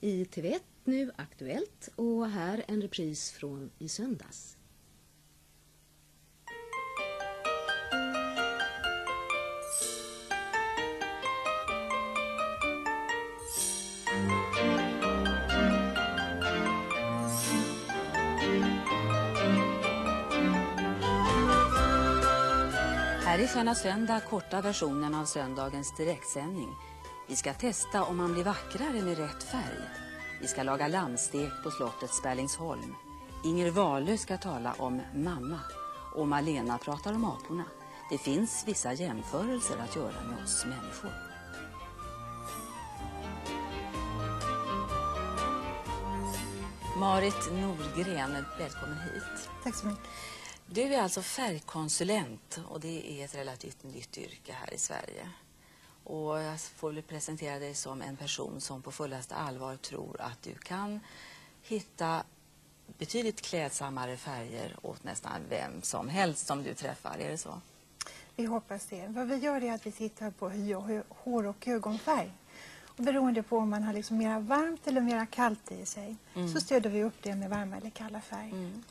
I TV1 nu Aktuellt och här en repris från i söndags. Här är Sköna Söndag korta versionen av söndagens direktsändning. Vi ska testa om man blir vackrare med rätt färg. Vi ska laga lammstek på slottet Spärlingsholm. Inger Wahlöö ska tala om mamma. Och Malena pratar om aporna. Det finns vissa jämförelser att göra med oss människor. Marit Norgren, välkommen hit. Tack så mycket. Du är alltså färgkonsulent och det är ett relativt nytt yrke här i Sverige. Och jag får väl presentera dig som en person som på fullaste allvar tror att du kan hitta betydligt klädsammare färger åt nästan vem som helst som du träffar. Är det så? Vi hoppas det. Vad vi gör är att vi tittar på hår och ögonfärg. Och beroende på om man har liksom mera varmt eller mera kallt i sig så stöder vi upp det med varma eller kalla färg. Mm.